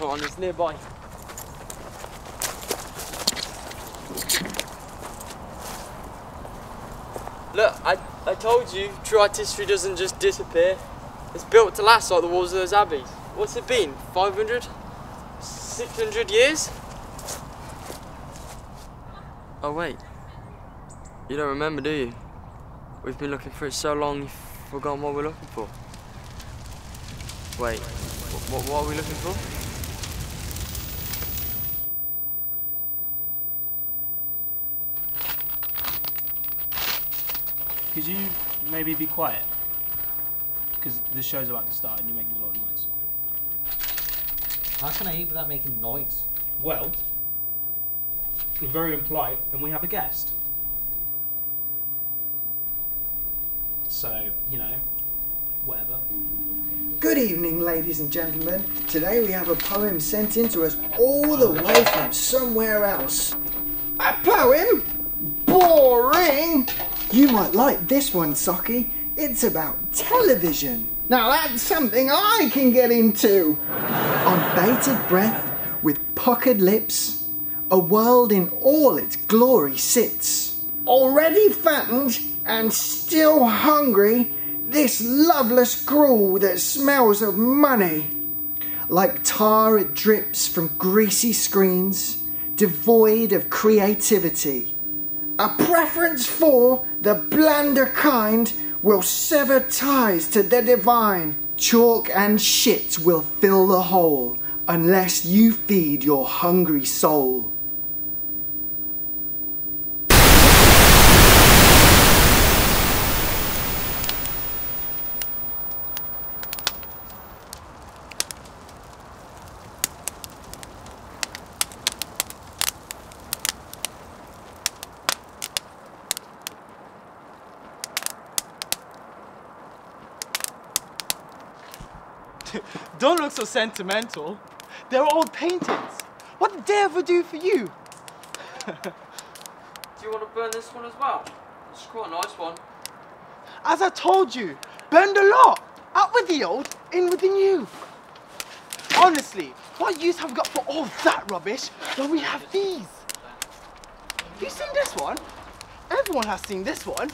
icon is nearby. Look, I, I told you, true artistry doesn't just disappear. It's built to last like the walls of those abbeys. What's it been? 500? 600 years? Oh wait, you don't remember, do you? We've been looking for it so long, you've forgotten what we're looking for. Wait, what, what are we looking for? Could you maybe be quiet? Because the show's about to start and you're making a lot of noise. How can I eat without making noise? Well, we're very impolite and we have a guest. So, you know, whatever. Good evening, ladies and gentlemen. Today we have a poem sent in to us all the way from somewhere else. A poem? Boring! You might like this one, Socky. It's about television. Now that's something I can get into. On bated breath, with puckered lips, a world in all its glory sits. Already fattened and still hungry, this loveless gruel that smells of money. Like tar, it drips from greasy screens, devoid of creativity. A preference for the blander kind will sever ties to the divine. Chalk and shit will fill the hole unless you feed your hungry soul. Don't look so sentimental. They're old paintings. What did they ever do for you? Do you want to burn this one as well? It's quite a nice one. As I told you, burned a lot. Out with the old, in with the new. Honestly, what use have we got for all that rubbish when we have these? Have you seen this one? Everyone has seen this one.